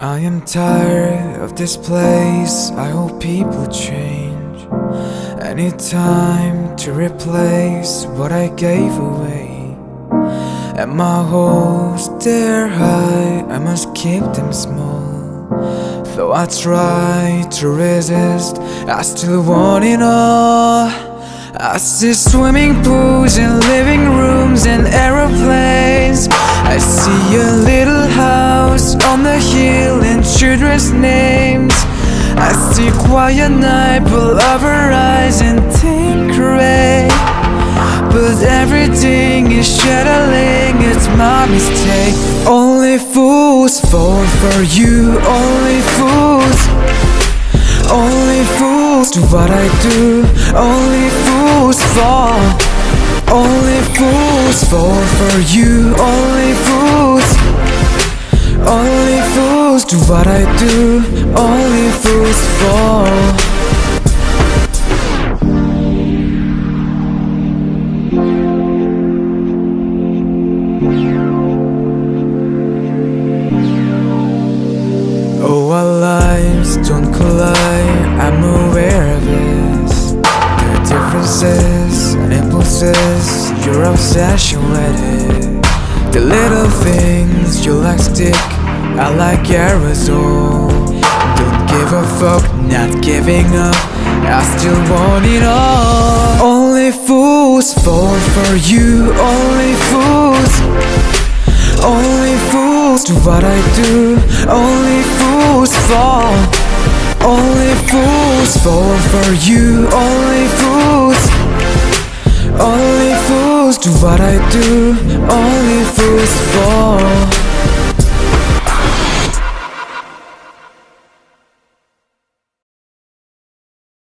am tired of this place. I hope people change. I need time to replace what I gave away. And my hopes, they're high. I must keep them small. Though I try to resist, I still want it all. I see swimming pools and on the hill and children's names. I see quiet night pull over eyes and think gray. But everything is shattering, it's my mistake. Only fools fall for you, only fools. Only fools do what I do, only fools fall. Only fools fall for you, only fools. Do what I do, only fools fall. Oh, our lives don't collide, I'm aware of this. There are differences and impulses, your obsession with it. The little things you like stick, I like aerosol. Don't give a fuck, not giving up, I still want it all. Only fools fall for you, only fools. Only fools do what I do, only fools fall. Only fools fall for you, only fools. Only fools do what I do, only fools